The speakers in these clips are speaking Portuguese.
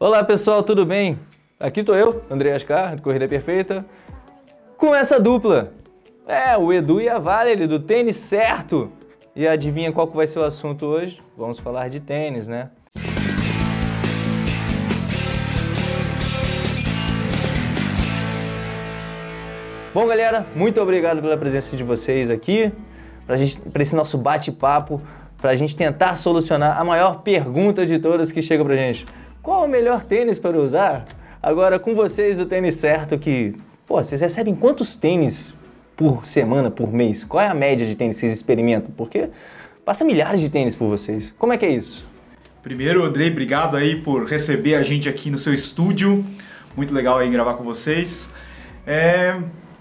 Olá pessoal, tudo bem? Aqui tô eu, André Ascar, de Corrida Perfeita, com essa dupla. É, o Edu e a Valerie, do Tênis Certo. E adivinha qual que vai ser o assunto hoje? Vamos falar de tênis, né? Bom, galera, muito obrigado pela presença de vocês aqui, para esse nosso bate-papo, para a gente tentar solucionar a maior pergunta de todas que chega para gente. Qual o melhor tênis para usar? Agora, com vocês, o tênis certo que... Pô, vocês recebem quantos tênis por semana, por mês? Qual é a média de tênis que vocês experimentam? Porque passa milhares de tênis por vocês. Como é que é isso? Primeiro, Andrei, obrigado aí por receber a gente aqui no seu estúdio. Muito legal aí gravar com vocês. É,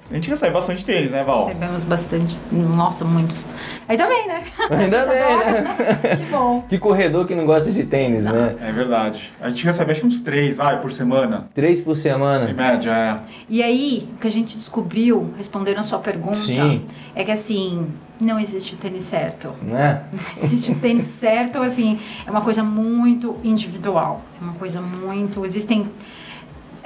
a gente recebe bastante tênis, né, Val? Recebemos bastante, nossa, muitos. Ainda bem, né? Ainda bem, né? que bom. Que corredor que não gosta de tênis, Exato. né? É verdade. A gente recebe acho que uns três, vai, por semana. Três por semana? Em média, é. E aí, o que a gente descobriu, respondendo a sua pergunta, Sim. é que assim, não existe o tênis certo. Não é? Não existe o tênis certo, assim, é uma coisa muito individual. É uma coisa muito. Existem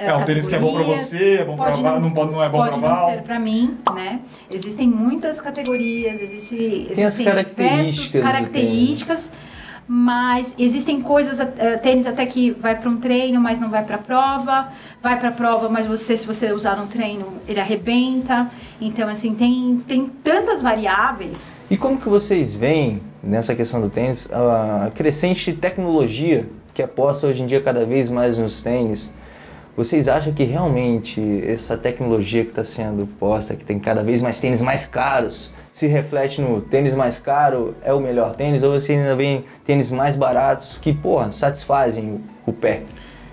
é, um tênis que é bom para você, é bom para não, não, pode, não é bom para Pode não ser para mim, né? Existem muitas categorias, existe, existem diversas características, mas existem coisas, uh, tênis até que vai para um treino, mas não vai para a prova, vai para a prova, mas você, se você usar no treino, ele arrebenta. Então, assim, tem, tem tantas variáveis. E como que vocês veem, nessa questão do tênis, a crescente tecnologia que é posta hoje em dia cada vez mais nos tênis, vocês acham que realmente essa tecnologia que está sendo posta, que tem cada vez mais tênis mais caros, se reflete no tênis mais caro é o melhor tênis? Ou você ainda vem tênis mais baratos que, porra, satisfazem o pé?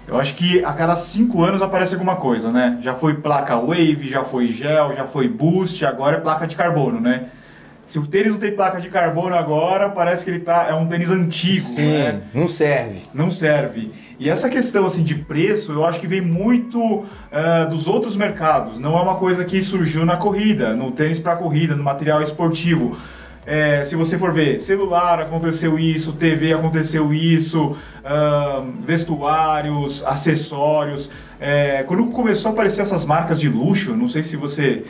Eu acho que a cada cinco anos aparece alguma coisa, né? Já foi placa Wave, já foi gel, já foi Boost, agora é placa de carbono, né? Se o tênis não tem placa de carbono agora, parece que ele tá, é um tênis antigo, Sim, né? não serve. Não serve. E essa questão assim de preço, eu acho que vem muito uh, dos outros mercados. Não é uma coisa que surgiu na corrida, no tênis para corrida, no material esportivo. É, se você for ver, celular aconteceu isso, TV aconteceu isso, uh, vestuários, acessórios. É, quando começou a aparecer essas marcas de luxo, não sei se você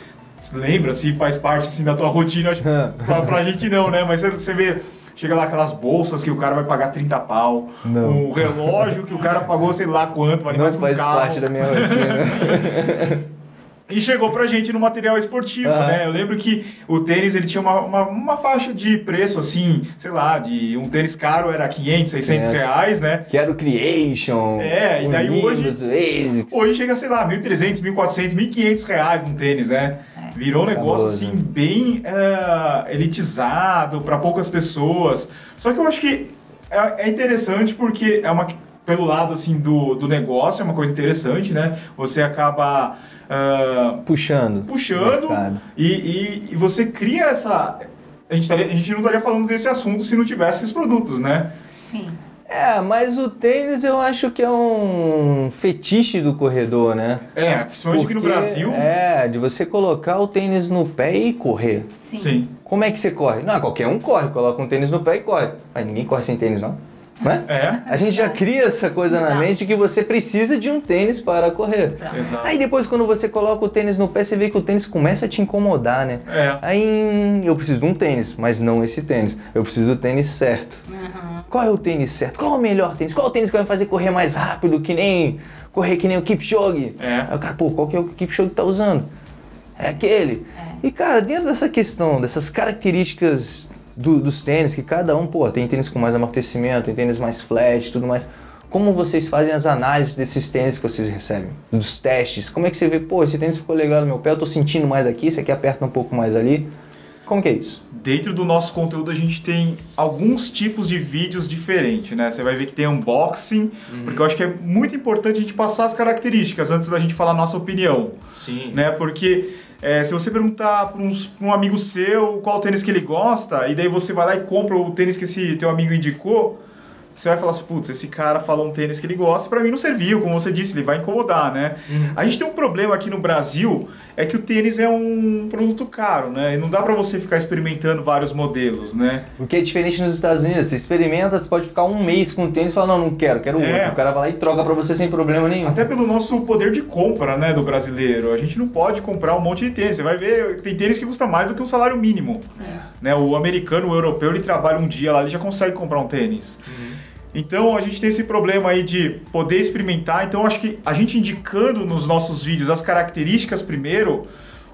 lembra, se faz parte assim, da tua rotina, acho, pra, pra gente não, né? Mas você vê Chega lá aquelas bolsas que o cara vai pagar 30 pau. Não. Um relógio que o cara pagou sei lá quanto, vale Não mais que um faz carro. parte da minha rotina. E chegou pra gente no material esportivo, Ah. né? Eu lembro que o tênis ele tinha uma, uma, uma faixa de preço assim, sei lá, de um tênis caro era 500, 600 É. reais, né? que era o Creation. É, e daí hoje- Asics. Hoje chega, sei lá, 1.300, 1.400, 1.500 reais num tênis, né? Virou um negócio Famoso. assim bem eh, elitizado para poucas pessoas. Só que eu acho que é, é interessante porque é uma pelo lado assim do, do negócio é uma coisa interessante, né? Você acaba ah, Puxando. puxando e, e, e você cria essa a gente, estaria- a gente não estaria falando desse assunto se não tivesse esses produtos, né? Sim. É, mas o tênis eu acho que é um fetiche do corredor, né? É, principalmente aqui no Porque, Brasil. É, de você colocar o tênis no pé e correr. Sim. Sim. Como é que você corre? Não, qualquer um corre, coloca um tênis no pé e corre. Mas ninguém corre sem tênis, não. Né? É. A gente já cria essa coisa na mente que você precisa de um tênis para correr. Exato. Aí depois quando você coloca o tênis no pé, você vê que o tênis começa a te incomodar, né? É. Aí eu preciso de um tênis, mas não esse tênis. Eu preciso do tênis certo. Uhum. Qual é o tênis certo? Qual é o melhor tênis? Qual é o tênis que vai fazer correr mais rápido, que nem correr que nem o Kipchoge? É. Aí o cara, pô, qual que é o que o Kipchoge tá usando? É aquele. E cara, dentro dessa questão, dessas características do- dos tênis, que cada um, pô, tem tênis com mais amortecimento, tem tênis mais flat e tudo mais. Como vocês fazem as análises desses tênis que vocês recebem? Dos testes? Como é que você vê, pô, esse tênis ficou legal no meu pé, eu tô sentindo mais aqui, esse aqui aperta um pouco mais ali. Como que é isso? Dentro do nosso conteúdo a gente tem alguns tipos de vídeos diferentes, né? Você vai ver que tem unboxing, porque eu acho que é muito importante a gente passar as características antes da gente falar a nossa opinião, Sim. né? Porque é, se você perguntar para um amigo seu qual tênis que ele gosta, e daí você vai lá e compra o tênis que esse teu amigo indicou, você vai falar assim, putz, esse cara falou um tênis que ele gosta e pra mim não serviu, como você disse, ele vai incomodar, né? Uhum. A gente tem um problema aqui no Brasil, é que o tênis é um produto caro, né? E não dá pra você ficar experimentando vários modelos, né? O que é diferente nos Estados Unidos. Você experimenta, você pode ficar um mês com o tênis e falar, não, não quero, quero É. outro. O cara vai lá e troca pra você sem problema nenhum. Até pelo nosso poder de compra, né, do brasileiro. A gente não pode comprar um monte de tênis. Você vai ver, tem tênis que custa mais do que um salário mínimo. Né? O americano, o europeu, ele trabalha um dia lá, ele já consegue comprar um tênis. Então a gente tem esse problema aí de poder experimentar. Então acho que a gente indicando nos nossos vídeos as características primeiro,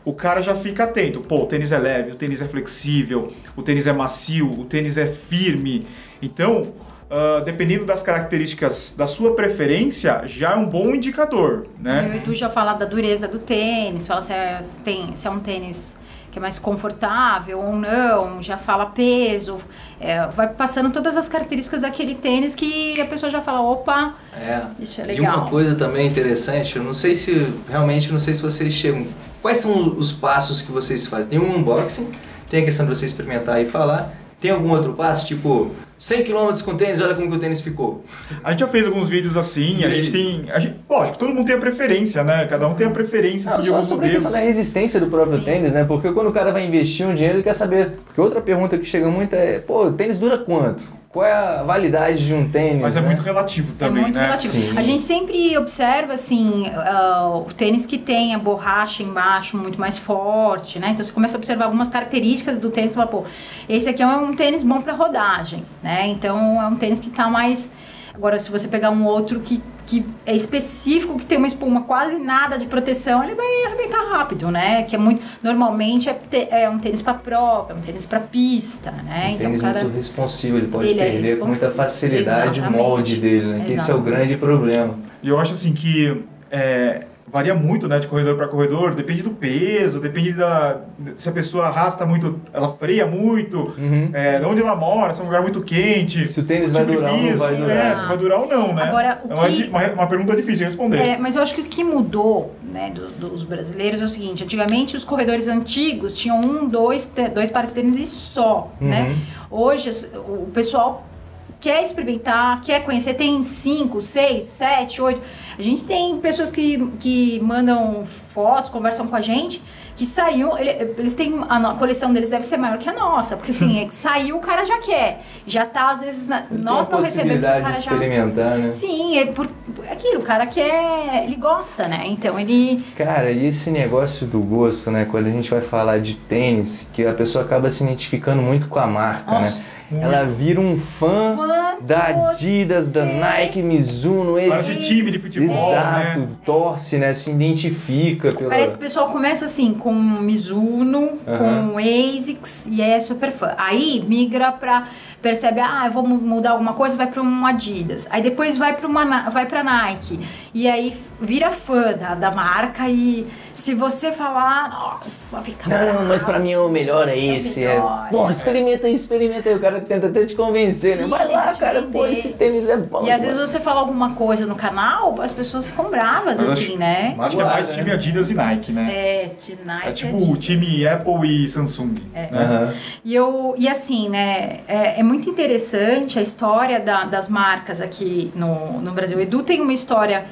o cara já fica atento. Pô, o tênis é leve, o tênis é flexível, o tênis é macio, o tênis é firme. Então, ah, dependendo das características da sua preferência, já é um bom indicador, E né? o Edu já fala da dureza do tênis, fala se é, se tem, se é um tênis que é mais confortável ou não, já fala peso, é, vai passando todas as características daquele tênis que a pessoa já fala, opa, É. isso é E legal. uma coisa também interessante, eu não sei se realmente não sei se vocês chegam. Quais são os passos que vocês fazem? Tem um unboxing, tem a questão de você experimentar e falar. Tem algum outro passo, tipo 100 km com tênis, olha como que o tênis ficou. A gente já fez alguns vídeos assim, a gente tem. A gente, lógico, todo mundo tem a preferência, né? Cada um tem a preferência assim, Não, de só alguns sobre a modelos. da resistência do próprio Sim. tênis, né? Porque quando o cara vai investir um dinheiro, ele quer saber. Porque outra pergunta que chega muito é: pô, o tênis dura quanto? Qual é a validade de um tênis? Mas é né? muito relativo também, é muito né? relativo. Sim. A gente sempre observa, assim, ah, o tênis que tem a borracha embaixo muito mais forte, né? Então você começa a observar algumas características do tênis e fala, pô, esse aqui é um tênis bom para rodagem, né? Então é um tênis que tá mais. Agora, se você pegar um outro que, que é específico, que tem uma espuma quase nada de proteção, ele vai arrebentar rápido, né? Que é muito. Normalmente é, te- é um tênis para prova, é um tênis para pista, né? Um tênis o cara. muito responsivo, ele pode Ele é perder com muita facilidade o molde exatamente. dele, né? Que esse é o Exatamente. grande problema. E eu acho assim que é, varia muito, né, de corredor para corredor, depende do peso, depende da se a pessoa arrasta muito, ela freia muito, Uhum. é, de onde ela mora, se é um lugar muito quente. Se o tênis vai durar ou não piso, vai É, durar. se vai durar ou não, né? Agora, o é uma, que- uma, uma pergunta difícil de responder. É, mas eu acho que o que mudou né, do- dos brasileiros é o seguinte: antigamente os corredores antigos tinham um, dois, te- dois pares de tênis e só, né? Hoje as- o pessoal quer experimentar, quer conhecer, tem cinco, seis, sete, oito. A gente tem pessoas que, que mandam fotos, conversam com a gente, que saiu, ele- eles têm, a, coleção deles deve ser maior que a nossa, porque assim, é saiu o cara já quer, já tá às vezes, na- nós não recebemos, o cara de já... experimentar, né? Sim, é por é aquilo, o cara quer, ele gosta, né? Então ele Cara, e esse negócio do gosto, né? Quando a gente vai falar de tênis, que a pessoa acaba se identificando muito com a marca, Nossa. né? Ela vira um fã Fã da Adidas, da. Nike, Mizuno, Parece esse... time de futebol, Exato, né? torce, né? Se identifica pela... Parece que o pessoal começa assim com Mizuno, Aham. com ASICS e é super fã. Aí migra pra percebe, ah, eu vou mu- mudar alguma coisa, vai pra um Adidas. Aí depois vai para uma vai para Nike. E aí vira fã da, da marca e se você falar, nossa, fica Não, bravo. mas pra mim o melhor é esse. É, melhor, Pô, é. experimenta aí, experimenta aí. O cara tenta até te convencer, né? Sim, Vai lá, cara, pô, esse tênis é bom. E às vezes você fala alguma coisa no canal, as pessoas ficam bravas, Mas assim, acho- né? Acho que é mais time né? Adidas e Nike, né? É, time Nike. É tipo Adidas. o time Apple e Samsung. Né? Aham. E, eu, e assim, né, é, é muito interessante a história da- das marcas aqui no, no Brasil. O Edu tem uma história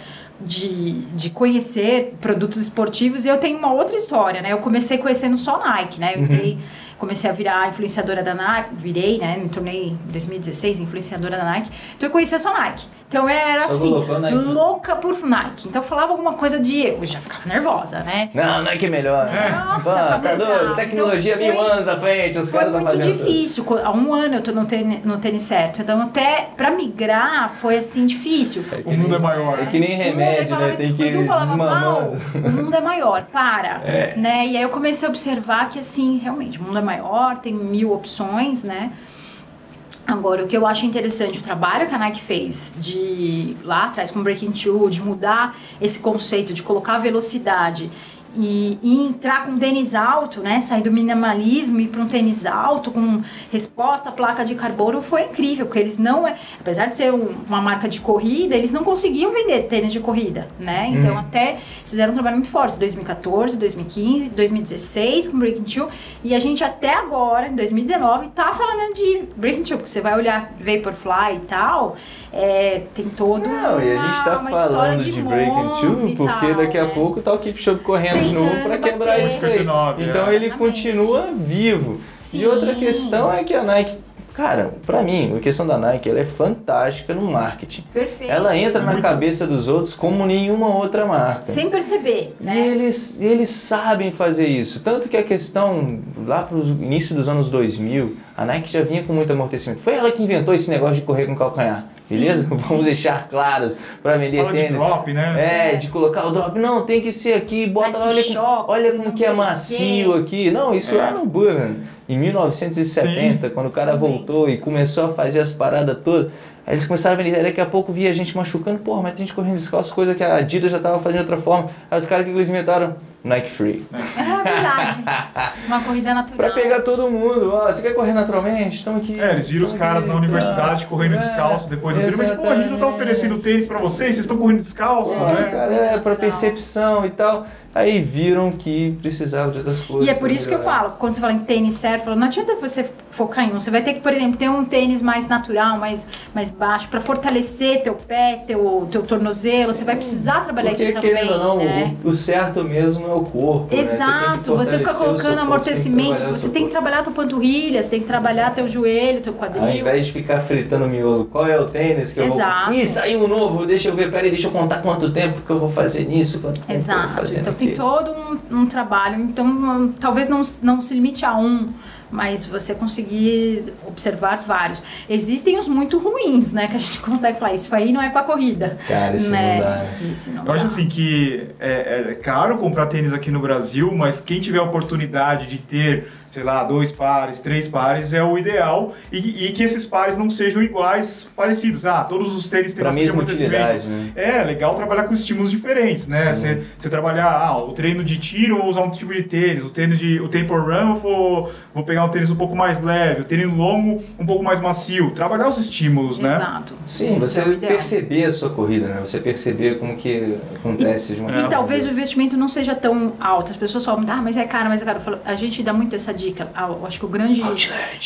de, de conhecer produtos esportivos e eu tenho uma outra história, né? Eu comecei conhecendo só Nike, né? Eu Uhum. Comecei a virar influenciadora da Nike, virei, né? Me tornei em 2016 influenciadora da Nike. Então eu conhecia só Nike. Então eu era Só assim, Nike. louca por Nike. Então eu falava alguma coisa de. Eu já ficava nervosa, né? Não, Nike é melhor. Nossa, Pô, tá doido? Tecnologia Então, mil foi- anos à frente, os Foi caras estão muito fazendo. tudo. difícil. Co- Há um ano eu tô no tênis, no tênis certo. Então, até pra migrar foi assim difícil. É que O mundo nem- é maior. É que nem remédio, falava né? Tem isso. que desmamando. o mundo é maior, para. É. Né? E aí eu comecei a observar que, assim, realmente, o mundo é maior, tem mil opções, né? Agora, o que eu acho interessante, o trabalho que a Nike fez de lá atrás com o Breaking Two, de mudar esse conceito, de colocar velocidade e, e entrar com um tênis alto, né? Sair do minimalismo e ir para um tênis alto com resposta à placa de carbono foi incrível, porque eles não é, apesar de ser um, uma marca de corrida, eles não conseguiam vender tênis de corrida, né? Então Uhum. até fizeram um trabalho muito forte, 2014, 2015, 2016 com Breaking Two e a gente até agora, em 2019, tá falando de Breaking Two, porque você vai olhar Vaporfly e tal, é, tem todo Não, e a gente tá uma falando de, de, Breaking Two porque tal, daqui a né? pouco tá o Keep Shop correndo novo Tentando pra quebrar bater. isso aí. 59, Então é. ele Exatamente. continua vivo. Sim. E outra questão é que a Nike, cara, pra mim, a questão da Nike, ela é fantástica no marketing. Perfeito. Ela entra na cabeça dos outros como nenhuma outra marca. sem perceber, E né? eles, eles sabem fazer isso. Tanto que a questão, lá pro início dos anos 2000, a Nike já vinha com muito amortecimento. Foi ela que inventou esse negócio de correr com calcanhar. Sim. Beleza? Vamos deixar claros para vender Fala de tênis. drop, né? É, de colocar o drop. Não, tem que ser aqui, bota lá, olha, com, Shox, olha como que é macio quê. aqui. Não, isso É. lá no Burhan, em 1970, quando o cara voltou e começou a fazer as paradas todas. Aí eles começaram a vender, daqui a pouco via a gente machucando, porra, mas tem gente correndo descalço, coisa que a Adidas já tava fazendo de outra forma. Aí os caras, o que eles inventaram? Nike Free. É verdade. Uma corrida natural. Pra pegar todo mundo, ó, você quer correr naturalmente? Estamos aqui. É, eles viram os caras na universidade exato, correndo é, descalço depois do treino, mas pô, a gente não tá oferecendo tênis pra vocês, vocês estão correndo descalço, Pô, né? cara, é, pra percepção e tal. Aí viram que precisava de outras coisas. E é por pra isso que eu falo, quando você fala em tênis certo, fala, não adianta você focar em um. Você vai ter que, por exemplo, ter um tênis mais natural, mais, mais baixo, pra fortalecer teu pé, teu, teu tornozelo. Você vai precisar trabalhar Porque, isso também, querendo ou não, né? o certo mesmo o corpo. Exato, né? você, fica o colocando amortecimento, o você tem que trabalhar tua panturrilha, você tem que trabalhar teu joelho, teu quadril. Ao invés de ficar fritando miolo, qual é o tênis que eu Exato. vou... Ih, saiu um novo, deixa eu ver, peraí, deixa eu contar quanto tempo que eu vou fazer nisso, quanto eu Exato. Então tem todo um, um trabalho. Então hum, talvez não, não se limite a um, mas você conseguir observar vários. Existem os muito ruins, né? Que a gente consegue falar, isso aí não é pra corrida. Cara, esse né? não dá, né? Isso não Eu acho dá. assim que é, é caro comprar tênis aqui no Brasil, mas quem tiver a oportunidade de ter, sei lá, dois pares, três pares, é o ideal. E, e que esses pares não sejam iguais, parecidos. Ah, todos os tênis têm Pra bastante mesma amortecimento. né? É, legal trabalhar com estímulos diferentes, né? Você você trabalhar, ah, o treino de tiro, vou usar um tipo de tênis, o tênis de. O tempo run, eu vou, vou pegar um tênis um pouco mais leve, o tênis longo, um pouco mais macio. Trabalhar os estímulos, né? Exato. Sim, Isso você é o ideal. perceber a sua corrida, né? Você perceber como que acontece de uma E talvez o investimento não seja tão alto. As pessoas falam, ah, mas é caro, mas é caro. Falo, a gente dá muito essa dica. Eu acho que o grande.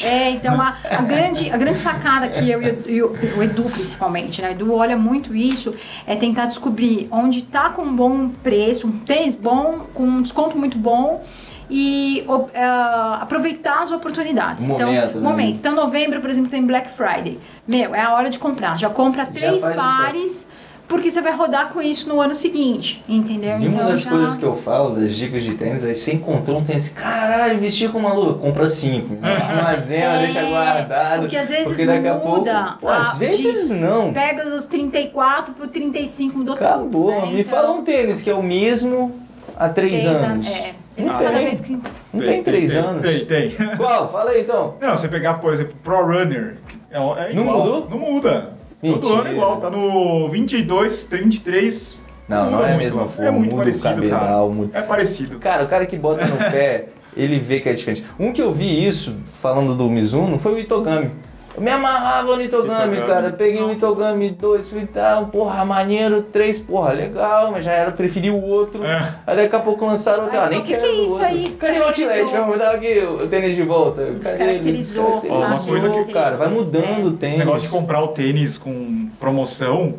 É, então a, a grande, a grande sacada que eu e o, Edu, principalmente, né? O Edu olha muito isso, é tentar descobrir onde tá com um bom preço, um tênis bom, com um desconto muito bom. E ah, aproveitar as oportunidades. Momento, então, né? momento. Então, novembro, por exemplo, tem Black Friday. Meu, é a hora de comprar. Já compra três isso, pares, porque você vai rodar com isso no ano seguinte, entendeu? E uma então das já... coisas que eu falo, das dicas de tênis, aí você encontrou um tênis, caralho, vestir com uma luva, compra cinco, armazena, É, deixa guardado. porque às vezes porque daqui a pouco, muda pô, às a- vezes de- não. Pega os 34 pro 35, mudou Acabou. tudo. né? Me Então, fala um tênis que é o mesmo há três a- anos. É, eles Não cada tem. vez que... Não tem, três tem, anos. Tem, tem. Qual? Fala aí então. Não, você pegar, por exemplo, Pro Runner, é, é Não igual. mudou? Não muda. Todo Mentira. ano é igual. Tá no 22, 23. Não, não muda é a mesma forma, É muito parecido, cabedal, cara. É parecido. Cara, o cara que bota no pé, ele vê que é diferente. Um que eu vi isso, falando do Mizuno, foi o Itogami. Eu me amarrava no Itogami, Itogami. cara. Peguei o Nossa. Itogami 2, fui tal, porra, maneiro, 3, porra, legal, mas já era, preferi o outro. É. Aí daqui a pouco lançaram outro, ah, nem o que quero que é isso outro. aí? Cadê o Outlet? Vamos dar aqui o tênis de volta. Cadê ele? Descaracterizou. Ó, uma coisa que- cara, vai mudando o tênis. Esse negócio de comprar o tênis com promoção.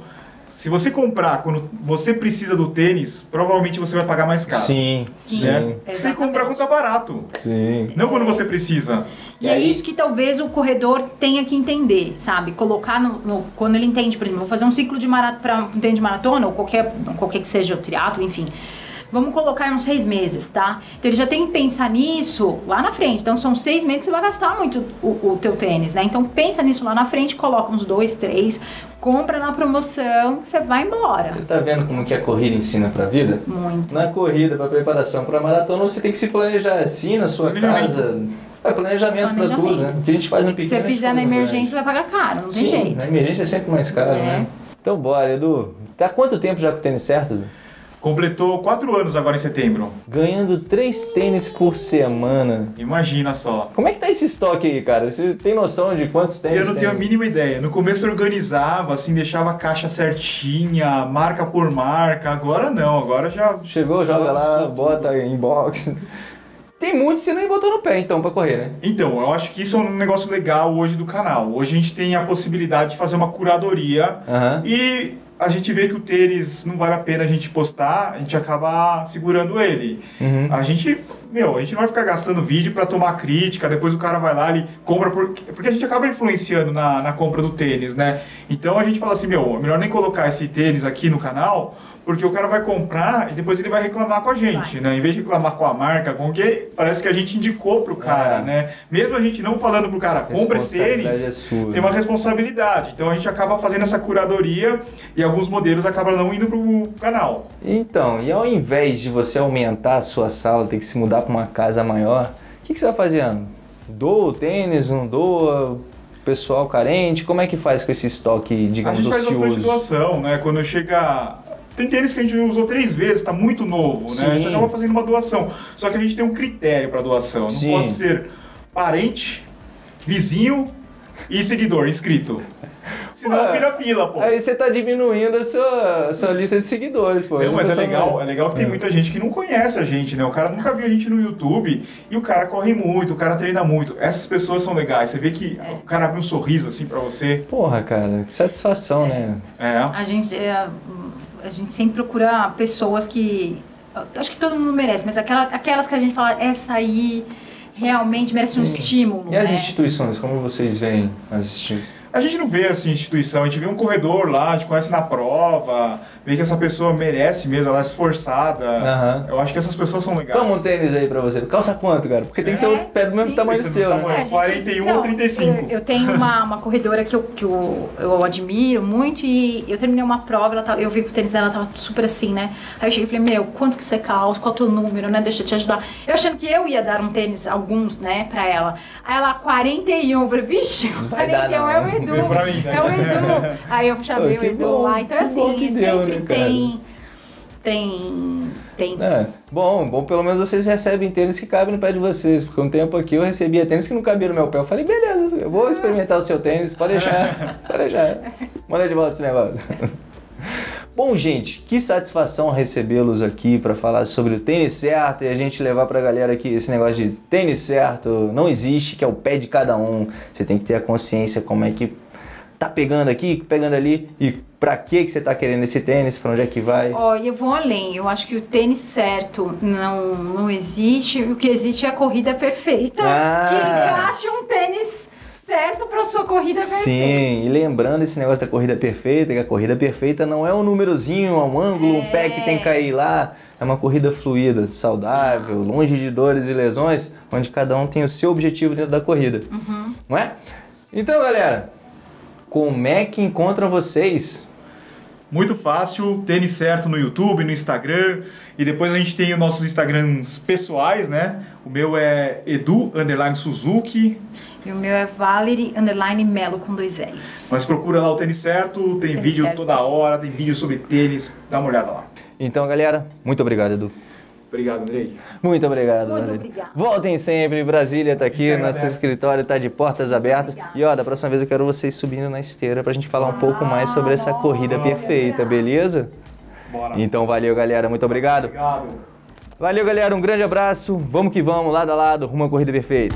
Se você comprar quando você precisa do tênis, provavelmente você vai pagar mais caro. Sim, Sim. Né? Você tem que comprar quando tá barato. sim. Não quando você precisa. E E é isso que talvez o corredor tenha que entender, sabe? Colocar no, no- quando ele entende, por exemplo, vou fazer um ciclo de maratona para um tênis de maratona ou qualquer, qualquer que seja o triatlo, enfim. Vamos colocar em uns seis meses, tá? Então ele já tem que pensar nisso lá na frente. Então são seis meses que você vai gastar muito o, o teu tênis, né? Então pensa nisso lá na frente, coloca uns dois, três, compra na promoção, você vai embora. Você tá vendo como que a corrida ensina pra vida? Muito. Na corrida, para preparação para maratona, você tem que se planejar assim na sua Planejamento. casa. É planejamento para tudo, né? Planejamento. O que a gente faz no Se pequeno. você a gente fizer na emergência, vai pagar caro, não tem Sim, jeito. Na emergência é sempre mais caro, É. né? Então bora, Edu. Tá há quanto tempo já com o tênis certo? Edu? Completou quatro anos agora em setembro. Ganhando três tênis por semana. Imagina só. Como é que tá esse estoque aí, cara? Você tem noção de quantos tênis Eu não tem? tenho a mínima ideia. No começo eu organizava, assim, deixava a caixa certinha, marca por marca. Agora não, agora já. Chegou, joga lá, bota em box. Tem muitos que você nem botou no pé, então, pra correr, né? Então, eu acho que isso é um negócio legal hoje do canal. Hoje a gente tem a possibilidade de fazer uma curadoria Aham. e a gente vê que o tênis não vale a pena a gente postar, a gente acaba segurando ele. Uhum. A gente, meu, a gente não vai ficar gastando vídeo pra tomar crítica, depois o cara vai lá, ele compra, por, porque a gente acaba influenciando na, na compra do tênis, né? Então a gente fala assim, meu, melhor nem colocar esse tênis aqui no canal, porque o cara vai comprar e depois ele vai reclamar com a gente, né? Em vez de reclamar com a marca, com o que parece que a gente indicou pro cara, É. né? Mesmo a gente não falando pro cara, compra esse tênis, é sua. tem uma responsabilidade. Então a gente acaba fazendo essa curadoria e alguns modelos acabam não indo pro canal. Então, e ao invés de você aumentar a sua sala, ter que se mudar pra uma casa maior, o que, que você vai fazendo? Doa o tênis, não doa? Pessoal carente? Como é que faz com esse estoque, A digamos, gente faz bastante ocioso? doação, né? Quando chega. Tem tênis que a gente usou três vezes, tá muito novo, né? A gente Sim. acaba fazendo uma doação. Só que a gente tem um critério para doação. Não Sim. pode ser parente, vizinho e seguidor inscrito. Senão Pô, vira fila, pô. Aí você tá diminuindo a sua, a sua lista de seguidores, pô. Não, mas é legal, é legal que tem muita gente que não conhece a gente, né? O cara nunca viu a gente no YouTube e o cara corre muito, o cara treina muito. Essas pessoas são legais. Você vê que o cara abre um sorriso assim pra você. Porra, cara, que satisfação, né? É. A gente, é, a gente sempre procura pessoas que. Acho que todo mundo merece, mas aquela, aquelas que a gente fala, essa aí realmente merece um Sim. estímulo. E as né? instituições, como vocês veem as instituições? A gente não vê assim instituição, a gente vê um corredor lá, a gente conhece na prova, vê que essa pessoa merece mesmo, ela é esforçada. Aham. Eu acho que essas pessoas são legais. Toma um tênis aí pra você. Calça quanto, cara? Porque tem que ser o É, pé do mesmo tamanho do seu, né? tamanho. É, gente, 41 ou não, 35. Eu, eu tenho uma, uma corredora que, eu, que eu, eu admiro muito e eu terminei uma prova, ela tava- eu vi que o tênis dela tava super assim, né? Aí eu cheguei e falei, meu, quanto que você calça, qual é o teu número, né? Deixa eu te ajudar. Eu achando que eu ia dar um tênis, alguns, né, pra ela. Aí ela, 41, eu falei, vixe, vai dar, 41 é o. Edu. Pra mim, né? É o Edu. Aí eu chamei Pô, o Edu bom, lá. Então, assim, sempre tem. Tem. Tem. É, bom, bom, pelo menos vocês recebem tênis que cabem no pé de vocês. Porque um tempo aqui eu recebia tênis que não cabia no meu pé. Eu falei, beleza, eu vou experimentar o seu tênis, pode deixar, pode deixar. Manda de volta esse negócio. Bom, gente, que satisfação recebê-los aqui para falar sobre o tênis certo e a gente levar pra galera aqui esse negócio de tênis certo não existe, que é o pé de cada um. Você tem que ter a consciência como é que tá pegando aqui, pegando ali e pra que que você tá querendo esse tênis, pra onde é que vai. Ó, e eu vou além. Eu acho que o tênis certo não, não existe. O que existe é a corrida perfeita. Ah. Que encaixe um tênis certo para sua corrida perfeita. Sim, e lembrando esse negócio da corrida perfeita, que a corrida perfeita não é um númerozinho, um ângulo, um pé que tem que cair lá. É uma corrida fluida, saudável, longe de dores e lesões, onde cada um tem o seu objetivo dentro da corrida. Não é? Então, galera, como é que encontram vocês? Muito fácil, tênis certo no YouTube, no Instagram. E depois a gente tem os nossos Instagrams pessoais, né? O meu é Edu Underline Suzuki. E o meu é Valerie Underline Melo com dois L's. Mas procura lá o tênis certo, tem Tênis vídeo certo. toda hora, tem vídeo sobre tênis, dá uma olhada lá. Então, galera, muito obrigado, Edu. Obrigado, Andrei. Muito obrigado, Muito André. obrigada. Voltem sempre, Brasília tá aqui, nosso escritório tá de portas abertas. Obrigada. E ó, da próxima vez eu quero vocês subindo na esteira pra gente falar um pouco mais sobre essa corrida perfeita, beleza? Bora. Então valeu, galera, muito obrigado. Obrigado. Valeu, galera, um grande abraço. Vamos que vamos, lado a lado, rumo à corrida perfeita.